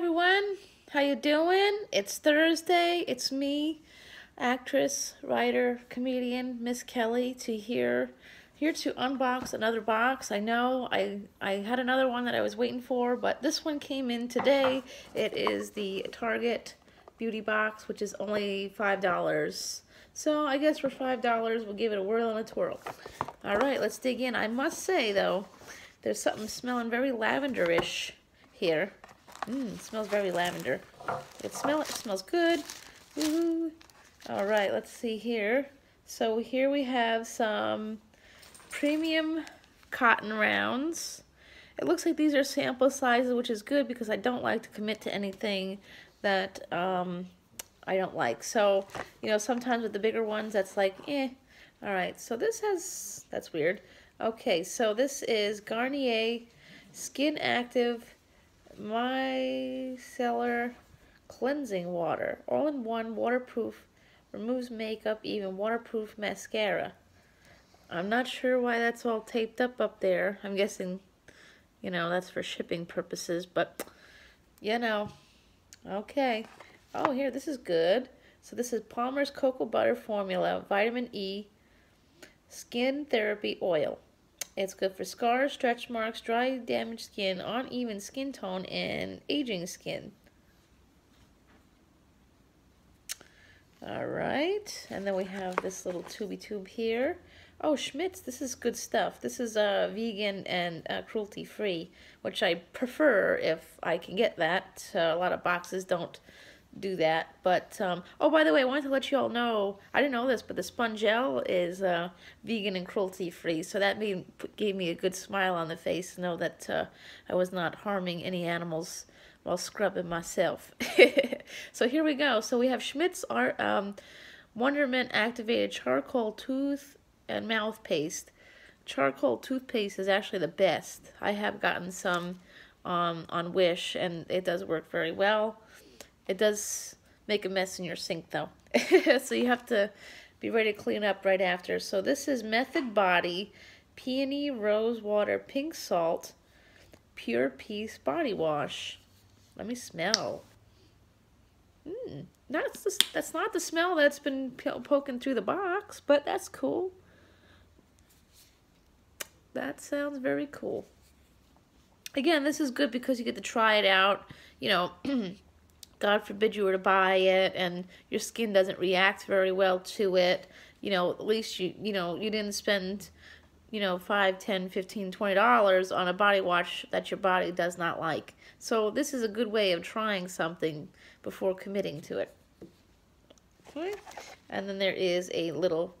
everyone. How you doing? It's Thursday. It's me, actress, writer, comedian Miss Kelly to here here to unbox another box. I know I I had another one that I was waiting for, but this one came in today. It is the Target beauty box, which is only $5. So I guess for $5, we'll give it a whirl and a twirl. All right, let's dig in. I must say, though, there's something smelling very lavenderish here. Mmm, smells very lavender. It, smell, it smells good. All right, let's see here. So here we have some premium cotton rounds. It looks like these are sample sizes, which is good because I don't like to commit to anything that um, I don't like. So, you know, sometimes with the bigger ones, that's like, eh. All right, so this has, that's weird. Okay, so this is Garnier Skin Active Micellar Cleansing Water. All-in-one, waterproof, removes makeup, even waterproof mascara. I'm not sure why that's all taped up up there. I'm guessing, you know, that's for shipping purposes, but, you know, okay. Oh, here, this is good. So this is Palmer's Cocoa Butter Formula, Vitamin E, Skin Therapy Oil. It's good for scars, stretch marks, dry, damaged skin, uneven skin tone, and aging skin. All right, and then we have this little tubey tube here. Oh, Schmidt's, this is good stuff. This is uh, vegan and uh, cruelty-free, which I prefer if I can get that. Uh, a lot of boxes don't do that. But, um, oh, by the way, I wanted to let you all know, I didn't know this, but the Spongelle is uh, vegan and cruelty-free. So that made, gave me a good smile on the face to know that uh, I was not harming any animals while scrubbing myself. so here we go. So we have Schmidt's Art, um, Wondermint Activated Charcoal Tooth and Mouth Paste. Charcoal toothpaste is actually the best. I have gotten some um, on Wish, and it does work very well. It does make a mess in your sink though. so you have to be ready to clean up right after. So this is Method Body Peony Rose Water Pink Salt Pure Peace Body Wash. Let me smell. Mm, that's, the, that's not the smell that's been poking through the box, but that's cool. That sounds very cool. Again, this is good because you get to try it out. You know, God forbid you were to buy it and your skin doesn't react very well to it, you know, at least you, you know, you didn't spend, you know, 5, 10, 15, 20 dollars on a body wash that your body does not like. So this is a good way of trying something before committing to it. Okay. And then there is a little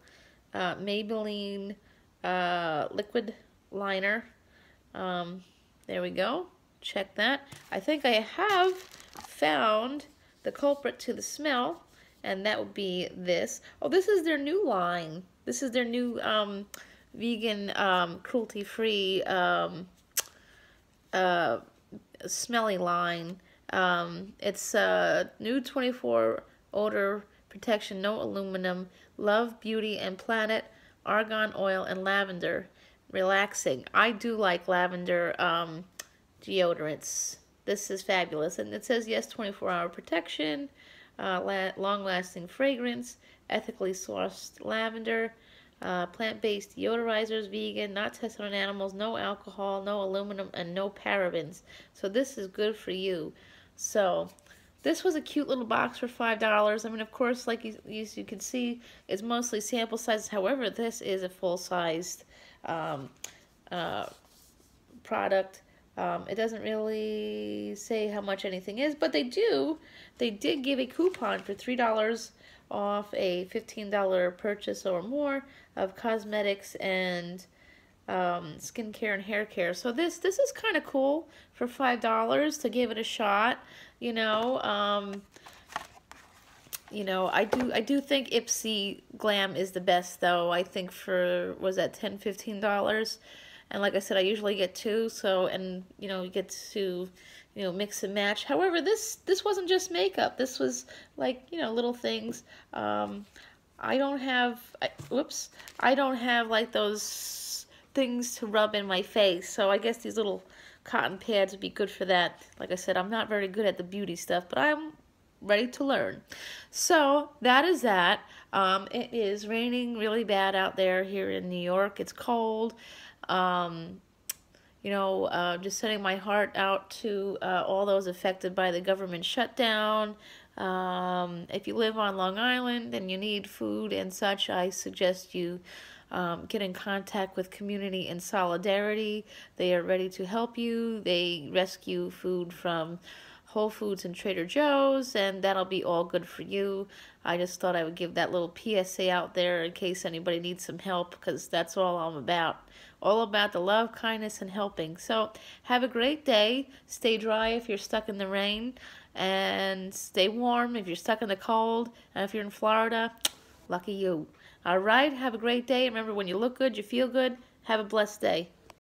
uh, Maybelline uh, liquid liner. Um, there we go. Check that. I think I have found the culprit to the smell, and that would be this. Oh, this is their new line. This is their new um, vegan, um, cruelty-free, um, uh, smelly line. Um, it's uh, new 24 odor protection, no aluminum, love, beauty, and planet, argan oil, and lavender. Relaxing. I do like lavender um, deodorants. This is fabulous. And it says, yes, 24-hour protection, uh, la long-lasting fragrance, ethically sourced lavender, uh, plant-based deodorizers, vegan, not tested on animals, no alcohol, no aluminum, and no parabens. So this is good for you. So this was a cute little box for $5. I mean, of course, like you, you can see, it's mostly sample sizes. However, this is a full-sized um, uh, product. Um, it doesn't really say how much anything is, but they do. They did give a coupon for $3 off a $15 purchase or more of cosmetics and um, skincare and hair care. So this this is kind of cool for $5 to give it a shot. You know, um, you know, I do I do think Ipsy Glam is the best though. I think for was that 10 15 dollars and like I said, I usually get two, so, and, you know, you get to, you know, mix and match. However, this, this wasn't just makeup. This was, like, you know, little things. Um, I don't have, I, whoops, I don't have, like, those things to rub in my face, so I guess these little cotton pads would be good for that. Like I said, I'm not very good at the beauty stuff, but I'm ready to learn. So that is that. Um, it is raining really bad out there here in New York. It's cold. Um, you know, uh, just sending my heart out to uh, all those affected by the government shutdown. Um, if you live on Long Island and you need food and such, I suggest you um, get in contact with Community in Solidarity. They are ready to help you. They rescue food from Whole Foods and Trader Joe's, and that'll be all good for you. I just thought I would give that little PSA out there in case anybody needs some help, because that's all I'm about. All about the love, kindness, and helping. So, have a great day. Stay dry if you're stuck in the rain, and stay warm if you're stuck in the cold. And if you're in Florida, lucky you. All right, have a great day. Remember, when you look good, you feel good. Have a blessed day.